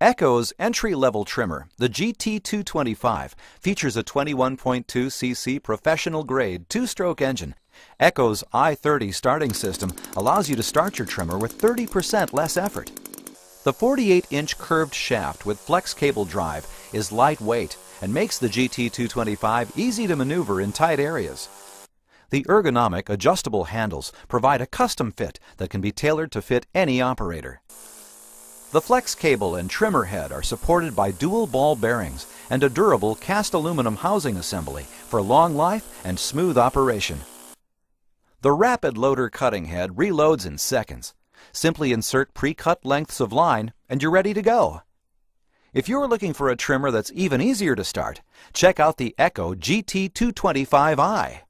Echo's entry-level trimmer, the GT225, features a 21.2cc professional-grade two-stroke engine. Echo's i30 starting system allows you to start your trimmer with 30% less effort. The 48-inch curved shaft with flex cable drive is lightweight and makes the GT225 easy to maneuver in tight areas. The ergonomic adjustable handles provide a custom fit that can be tailored to fit any operator. The flex cable and trimmer head are supported by dual ball bearings and a durable cast aluminum housing assembly for long life and smooth operation. The rapid loader cutting head reloads in seconds. Simply insert pre-cut lengths of line and you're ready to go. If you're looking for a trimmer that's even easier to start, check out the Echo GT225i.